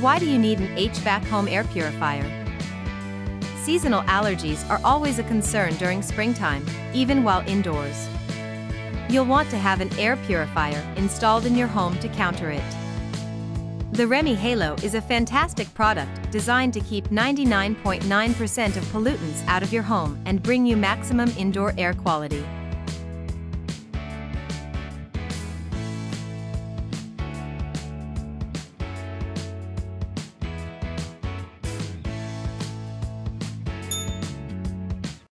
Why do you need an HVAC home air purifier? Seasonal allergies are always a concern during springtime, even while indoors. You'll want to have an air purifier installed in your home to counter it. The Remy Halo is a fantastic product designed to keep 99.9% of pollutants out of your home and bring you maximum indoor air quality.